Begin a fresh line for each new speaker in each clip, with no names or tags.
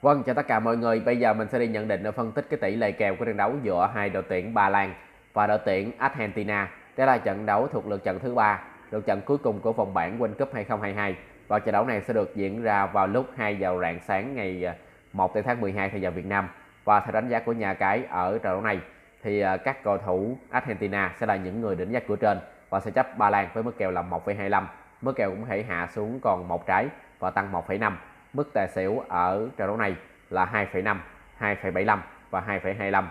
Vâng, chào tất cả mọi người. Bây giờ mình sẽ đi nhận định và phân tích cái tỷ lệ kèo của trận đấu giữa hai đội tuyển Ba Lan và đội tuyển Argentina. Đây là trận đấu thuộc lượt trận thứ ba, lượt trận cuối cùng của vòng bảng World Cup 2022. Và trận đấu này sẽ được diễn ra vào lúc 2 giờ rạng sáng ngày ờ, 1 tháng 12 theo giờ Việt Nam. Và theo đánh giá của nhà cái ở trận đấu này thì ờ, các cầu thủ Argentina sẽ là những người đỉnh giá cửa trên và sẽ chấp Ba Lan với mức kèo là 1,25. Mức kèo cũng có thể hạ xuống còn một trái và tăng 1,5 Mức tài xỉu ở trận đấu này là 2,5, 2,75 và 2,25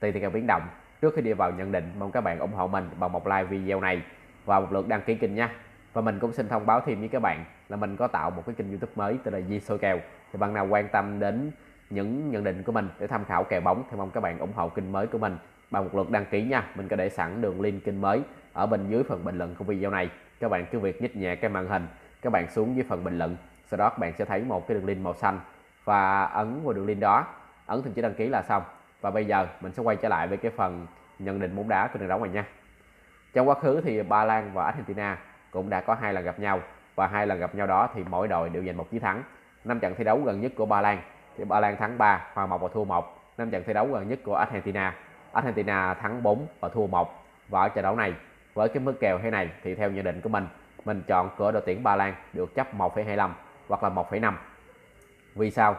tùy theo biến động. Trước khi đi vào nhận định, mong các bạn ủng hộ mình bằng một like video này và một lượt đăng ký kênh nha. Và mình cũng xin thông báo thêm với các bạn là mình có tạo một cái kênh YouTube mới tên là Di Soi Kèo. Thì bạn nào quan tâm đến những nhận định của mình để tham khảo kèo bóng thì mong các bạn ủng hộ kênh mới của mình bằng một lượt đăng ký nha. Mình có để sẵn đường link kênh mới ở bên dưới phần bình luận của video này. Các bạn cứ việc nhích nhẹ cái màn hình, các bạn xuống dưới phần bình luận sau đó các bạn sẽ thấy một cái đường link màu xanh và ấn vào đường link đó. Ấn thêm chữ đăng ký là xong. Và bây giờ mình sẽ quay trở lại với cái phần nhận định bóng đá của trận đấu này nha. Trong quá khứ thì Ba Lan và Argentina cũng đã có hai lần gặp nhau. Và hai lần gặp nhau đó thì mỗi đội đều giành một chiến thắng. Năm trận thi đấu gần nhất của Ba Lan thì Ba Lan thắng 3 hòa một và thua một. Năm trận thi đấu gần nhất của Argentina Argentina thắng 4 và thua một. Và ở trận đấu này với cái mức kèo thế này thì theo nhận định của mình mình chọn cửa đội tuyển Ba Lan được chấp 1,25 hoặc là 1,5 vì sao?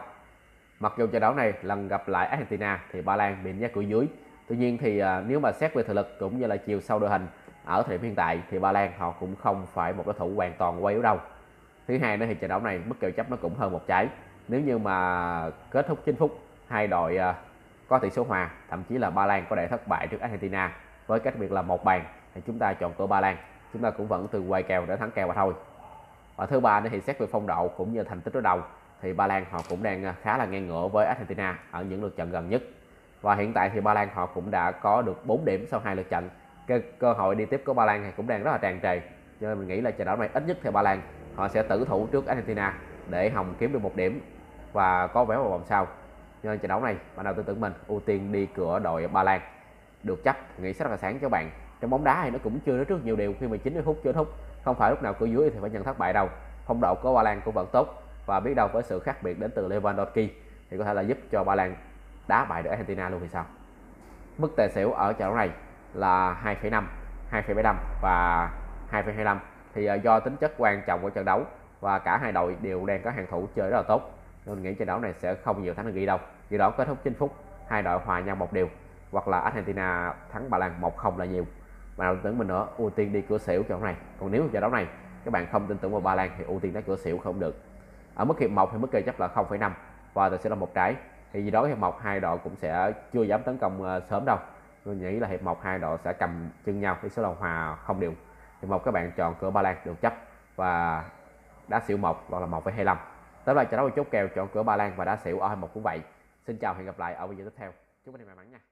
Mặc dù trận đấu này lần gặp lại Argentina thì Ba Lan bị nhá cửa dưới. Tuy nhiên thì à, nếu mà xét về thực lực cũng như là chiều sâu đội hình ở thời điểm hiện tại thì Ba Lan họ cũng không phải một đối thủ hoàn toàn quá yếu đâu thứ hai nữa thì trận đấu này mức kèo chấp nó cũng hơn một trái. Nếu như mà kết thúc 9 phút hai đội à, có tỷ số hòa thậm chí là Ba Lan có thể thất bại trước Argentina với cách biệt là một bàn thì chúng ta chọn cửa Ba Lan. Chúng ta cũng vẫn từ quay kèo để thắng kèo mà thôi và thứ ba thì xét về phong độ cũng như thành tích đối đầu, thì Ba Lan họ cũng đang à, khá là ngang ngửa với Argentina ở những lượt trận gần nhất. Và hiện tại thì Ba Lan họ cũng đã có được 4 điểm sau hai lượt trận. Cái cơ hội đi tiếp của Ba Lan thì cũng đang rất là tràn trề. Cho nên mình nghĩ là trận đấu này ít nhất thì Ba Lan họ sẽ tử thủ trước Argentina để Hồng kiếm được một điểm và có vé vào vòng sau. Cho nên trận đấu này ban đầu tư tưởng mình ưu tiên đi cửa đội Ba Lan. Được chấp, nghĩ sẽ rất là sáng cho bạn trong bóng đá thì nó cũng chưa nói trước nhiều điều khi mà 90 phút chưa thúc không phải lúc nào cửa dưới thì phải nhận thất bại đâu. Phong độ của Ba Lan cũng vẫn tốt và biết đâu với sự khác biệt đến từ Lewandowski thì có thể là giúp cho Ba Lan đá bại được Argentina luôn thì sao? Mức tài xỉu ở trận đấu này là 2,5 2,75 và 2,25 thì ờ, do tính chất quan trọng của trận đấu và cả hai đội đều đang có hàng thủ chơi rất là tốt nên nghĩ trận đấu này sẽ không nhiều thắng được ghi đâu. Dự đó kết thúc 9 phút hai đội hòa nhau một điều hoặc là Argentina thắng Ba Lan 1-0 là nhiều mà tin tưởng mình nữa ưu tiên đi cửa xỉu trận này. Còn nếu trận đấu này các bạn không tin tưởng vào Ba Lan thì ưu tiên đá cửa xỉu không được. Ở mức hiệp 1 thì mức kèo chấp là 0,5 và sẽ là một trái. Thì gì đó hiệp 1 hai đội cũng sẽ chưa dám tấn công ờ, sớm đâu. Tôi nghĩ là hiệp 1 hai đội sẽ cầm chân nhau với số là hòa không đều. Hiệp một các bạn chọn cửa Ba Lan được chấp và đá xỉu 1 hoặc là 1,25 tới đây trận đấu chốt kèo chọn cửa Ba Lan và đá xỉu ở 21 cũng vậy. Xin chào hẹn gặp lại ở video tiếp theo. Chúc anh em may mắn nha.